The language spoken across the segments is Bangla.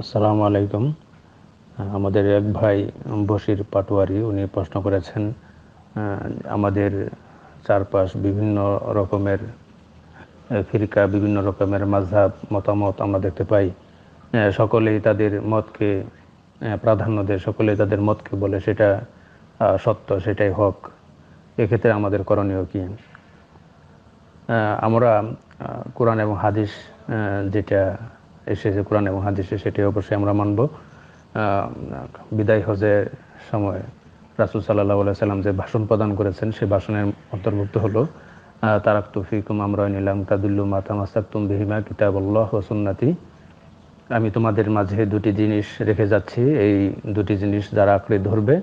আসসালামু আলাইকুম। আমাদের এক ভাই বশির পাটোয়ারি, উনি প্রশ্ন করেছেন আমাদের চারপাশ বিভিন্ন রকমের ফিরকা, বিভিন্ন রকমের মাঝহাব, মতামত আমরা দেখতে পাই। সকলেই তাদের মতকে প্রাধান্য দেয়, সকলেই তাদের মতকে বলে, সেটা সত্য, সেটাই হক। এক্ষেত্রে আমাদের করণীয় কি? আমরা কোরআন এবং হাদিস যেটা এসেছে, কোরআন এবং হাদিসে সেটাই অবশ্যই আমরা মানব। বিদায় হজের সময় রাসুল সাল্লাহ সাল্লাম যে ভাষণ প্রদান করেছেন সেই ভাষণের অন্তর্ভুক্ত হলো তারাক তুফিকুম আমরা নিলাম তাদুল্লু মাতা মাসাকুম বিহিমা কিতাব আল্লাহ ও সুন্নাতি। আমি তোমাদের মাঝে দুটি জিনিস রেখে যাচ্ছি। এই দুটি জিনিস যারা আঁকড়ে ধরবে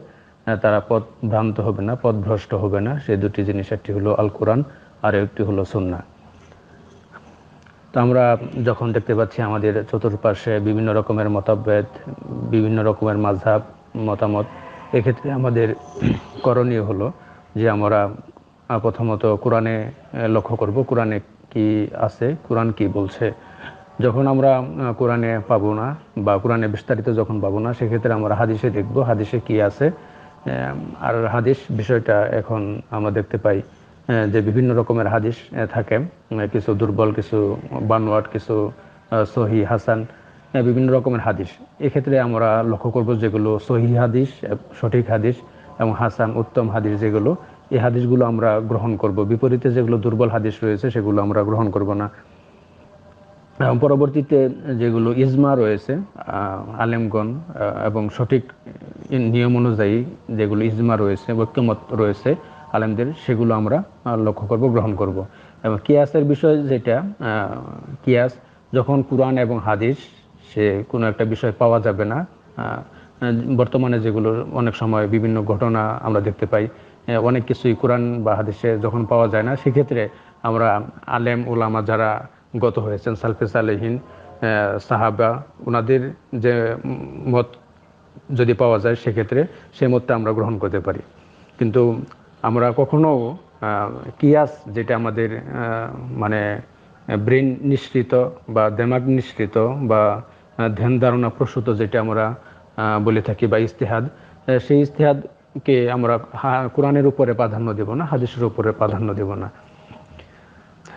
তারা পথ ভ্রান্ত হবে না পথভ্রষ্ট হবে না। সেই দুটি জিনিস, একটি হলো আল কোরআন আর একটি হলো সুন্না তো আমরা যখন দেখতে পাচ্ছি আমাদের চতুর্পাশে বিভিন্ন রকমের মতভেদ বিভিন্ন রকমের মাঝহাব মতামত, এক্ষেত্রে আমাদের করণীয় হলো যে আমরা প্রথমত কোরআনে লক্ষ্য করব কোরআনে কি আছে, কোরআন কি বলছে। যখন আমরা কোরআনে পাবো না বা কোরআনে বিস্তারিত যখন পাবো না, সেক্ষেত্রে আমরা হাদিসে দেখব, হাদিসে কি আছে। আর হাদিস বিষয়টা এখন আমরা দেখতে পাই যে বিভিন্ন রকমের হাদিস থাকে। কিছু দুর্বল, কিছু বানোয়াট, কিছু সহি, হাসান বিভিন্ন রকমের হাদিস। এক্ষেত্রে আমরা লক্ষ্য করব যেগুলো সহি হাদিস সঠিক হাদিস এবং হাসান উত্তম হাদিস যেগুলো, এই হাদিসগুলো আমরা গ্রহণ করব। বিপরীতে যেগুলো দুর্বল হাদিস রয়েছে, সেগুলো আমরা গ্রহণ করব না। পরবর্তীতে যেগুলো ইজমা রয়েছে আলেমগণ এবং সঠিক নিয়ম অনুযায়ী যেগুলো ইজমা রয়েছে, ঐক্যমত রয়েছে আলেমদের, সেগুলো আমরা লক্ষ্য করব, গ্রহণ করব। এবং কিয়াসের বিষয় যেটা কিয়াস যখন কোরআন এবং হাদিস, সে কোনো একটা বিষয় পাওয়া যাবে না বর্তমানে যেগুলো অনেক সময় বিভিন্ন ঘটনা আমরা দেখতে পাই অনেক কিছুই কোরআন বা হাদিসে যখন পাওয়া যায় না, সেক্ষেত্রে আমরা আলেম ওলামা যারা গত হয়েছেন সালফেস আলহীন সাহাবা। ওনাদের যে মত যদি পাওয়া যায় সেক্ষেত্রে সেই মতটা আমরা গ্রহণ করতে পারি। কিন্তু আমরা কখনো কিয়াস যেটা আমাদের মানে ব্রেন নিঃসৃত বা দেমাগ নিঃসৃত বা ধ্যান ধারণা প্রসূত যেটা আমরা বলে থাকি বা ইস্তেহাদ সেই ইস্তেহাদকে আমরা কোরআনের উপরে প্রাধান্য দেব না, হাদিসের উপরে প্রাধান্য দেব না।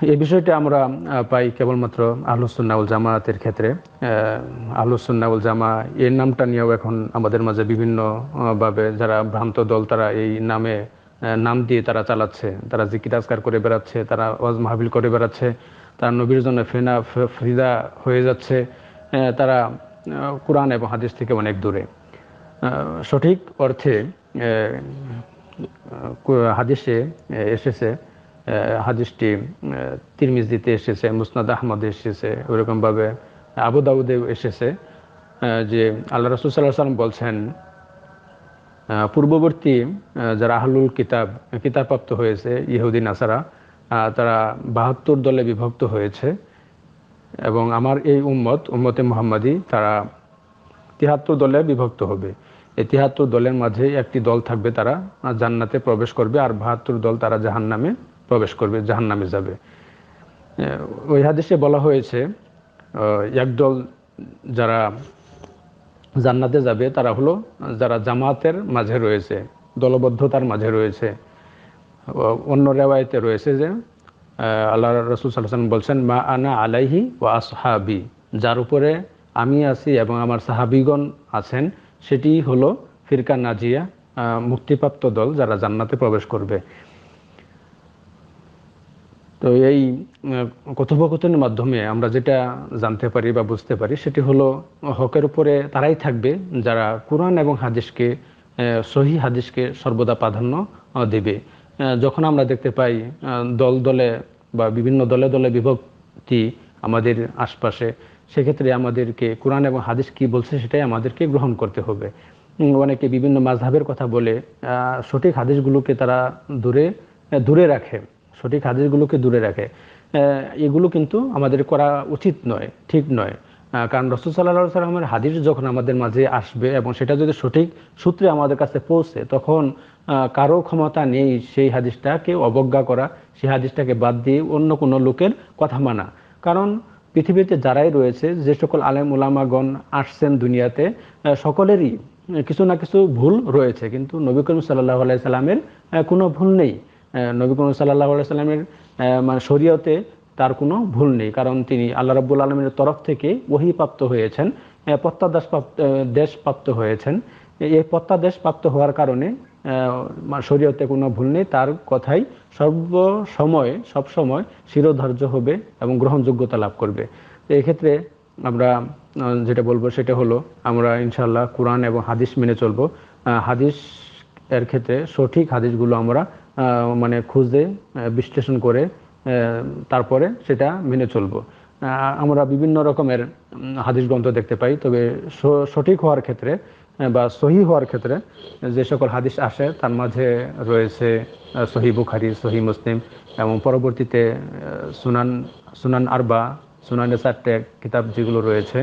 এই বিষয়টা আমরা পাই কেবলমাত্র আহলুসুন্নাউল জামায়াতের ক্ষেত্রে। আহলুসুন্নাউল জামা এর নামটা নিয়েও এখন আমাদের মাঝে বিভিন্ন আহ, ভাবে যারা ভ্রান্ত দল তারা এই নামে নাম দিয়ে তারা চালাচ্ছে। তারা জিকির আজকার করে বেড়াচ্ছে তারা ওয়াজ মাহবিল করে বেড়াচ্ছে তারা নবীর জন্য ফেনা ফে- ফিদা হয়ে যাচ্ছে তারা কোরআন এবং হাদিস থেকে অনেক দূরে। সঠিক অর্থে হাদিসে এসেছে হাদিসটি আহ, তিরমিজিতে এসেছে মুসনাদ আহমদে এসেছে ওরকমভাবে আবু দাউদেও এসেছে যে আল্লাহ রসুল সাল্লাহ সাল্লাম বলছেন পূর্ববর্তী যারা আহলুল কিতাব কিতাবপ্রাপ্ত হয়েছে ইহুদিন আসারা তারা বাহাত্তর দলে বিভক্ত হয়েছে এবং আমার এই উম্মত উম্মতে মোহাম্মদী তারা তিহাত্তর দলে বিভক্ত হবে। এই তিহাত্তর দলের মাঝে একটি দল থাকবে তারা জান্নাতে প্রবেশ করবে আর বাহাত্তর দল তারা জাহান্নামে প্রবেশ করবে, জাহান্নামে যাবে। ওই হাদিসে বলা হয়েছে একদল যারা জান্নাতে যাবে, তারা হলো যারা জামাতের মাঝে রয়েছে, দলবদ্ধতার মাঝে রয়েছে। অন্য রেওয়ায়তে রয়েছে যে আল্লাহ রসুল সাল্লাম বলছেন, মা আনা আলাইহি ও আসহাবি যার উপরে আমি আছি এবং আমার সাহাবিগণ আছেন, সেটি হলো ফিরকা নাজিয়া মুক্তিপ্রাপ্ত দল যারা জান্নাতে প্রবেশ করবে। তো এই কথোপকথনের মাধ্যমে আমরা যেটা জানতে পারি বা বুঝতে পারি, সেটি হলো হকের উপরে তারাই থাকবে যারা কোরআন এবং হাদিসকে সহি হাদিসকে সর্বদা প্রাধান্য দেবে। যখন আমরা দেখতে পাই দল দলে বা বিভিন্ন দলে দলে বিভক্তি আমাদের আশপাশে, সেক্ষেত্রে আমাদেরকে কোরআন এবং হাদিস কি বলছে সেটাই আমাদেরকে গ্রহণ করতে হবে। অনেকে বিভিন্ন মাঝহাবের কথা বলে সঠিক হাদিসগুলোকে তারা দূরে দূরে রাখে। সঠিক হাদিসগুলোকে দূরে রাখে। এগুলো কিন্তু আমাদের করা উচিত নয়, ঠিক নয়। কারণ রসুল সাল্লাহ সাল্লামের হাদিস যখন আমাদের মাঝে আসবে এবং সেটা যদি সঠিক সূত্রে আমাদের কাছে পৌঁছে, তখন কারও ক্ষমতা নেই সেই হাদিসটাকে অবজ্ঞা করা, সেই হাদিসটাকে বাদ দিয়ে অন্য কোনো লোকের কথা মানা। কারণ পৃথিবীতে যারাই রয়েছে, যে সকল আলেম উলামাগণ আসছেন দুনিয়াতে সকলেরই কিছু না কিছু ভুল রয়েছে। কিন্তু নবী করিম সাল্লাহ আলাইসাল্লামের কোনো ভুল নেই। নবী সাল্লাহ আলাইসাল্লামের মানে শরীয়তে তার কোনো ভুল নেই। কারণ তিনি আল্লাহ রাব্বুল আলমের তরফ থেকে ওহিপ্রাপ্ত হয়েছেন প্রত্যাদেশ প্রাপ্ত দেশ প্রাপ্ত হয়েছেন। এই প্রত্যাদেশ প্রাপ্ত হওয়ার কারণে শরীয়তে কোনো ভুল নেই। তার কথাই সর্বসময়, সবসময় শিরোধার্য হবে এবং গ্রহণযোগ্যতা লাভ করবে। তো এক্ষেত্রে আমরা যেটা বলব সেটা হলো, আমরা ইনশাল্লাহ কোরআন এবং হাদিস মেনে চলবো। হাদিস এর ক্ষেত্রে সঠিক হাদিসগুলো আমরা মানে খুঁজে বিশ্লেষণ করে তারপরে সেটা মেনে চলবো। আমরা বিভিন্ন রকমের হাদিস গ্রন্থ দেখতে পাই, তবে সঠিক হওয়ার ক্ষেত্রে বা সহি হওয়ার ক্ষেত্রে যে সকল হাদিস আসে, তার মাঝে রয়েছে সহি বুখারি, সহি মুসলিম, এবং পরবর্তীতে সুনান সুনান আরবা সুনানের চারটে কিতাব যেগুলো রয়েছে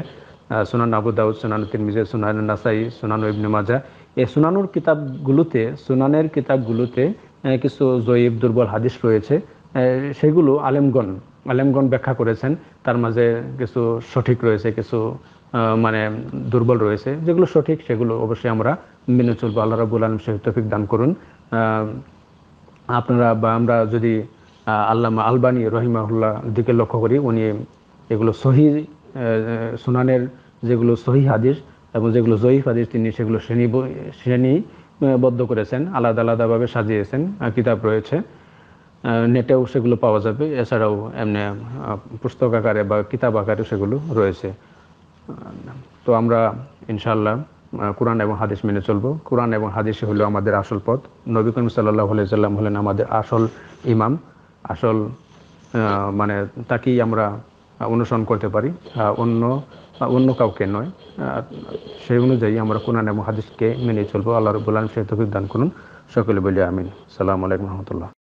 সুনান আবু দাউদ, সুনান তিরমিজে, সুনান নাসাই, সুনান ইবনে মাজা এই সুনানুর কিতাবগুলোতে, সুনানের কিতাবগুলোতে কিছু জয়ীব, দুর্বল হাদিস রয়েছে। সেগুলো আলেমগণ আলেমগণ ব্যাখ্যা করেছেন। তার মাঝে কিছু সঠিক রয়েছে, কিছু মানে দুর্বল রয়েছে। যেগুলো সঠিক, সেগুলো অবশ্যই আমরা মেনে চলবো। আল্লাহ রাবুল আলম সে তৌফিক দান করুন। আপনারা বা আমরা যদি আল্লামা আলবানী রহিমাহুল্লাহ দিকে লক্ষ্য করি, উনি এগুলো সহি সুনানের যেগুলো সহি হাদিস এবং যেগুলো জয়ীফ হাদিস, তিনি সেগুলো শ্রেণি শ্রেণি শ্রেণীবদ্ধ করেছেন, আলাদা আলাদাভাবে সাজিয়েছেন কিতাব রয়েছে। নেটেও সেগুলো পাওয়া যাবে, এছাড়াও এমনি পুস্তক আকারে বা কিতাব আকারে সেগুলো রয়েছে। তো আমরা ইনশাল্লাহ কোরআন এবং হাদিস মেনে চলবো। কোরআন এবং হাদিস হলো আমাদের আসল পথ। নবী করিম সাল্লাহ সাল্লাম হলেন আমাদের আসল ইমাম। আসল মানে তাকেই আমরা অনুসরণ করতে পারি। অন্য অন্য কাউকে নয়। সেই অনুযায়ী আমরা কোরআন এবং হাদিসকে মেনে চলবো। আল্লাহ রবুল্লাহ সেই তফিক দান করুন। সকলে বলি আমিন। সালাম আলাইকুম রহমতুল্লাহ।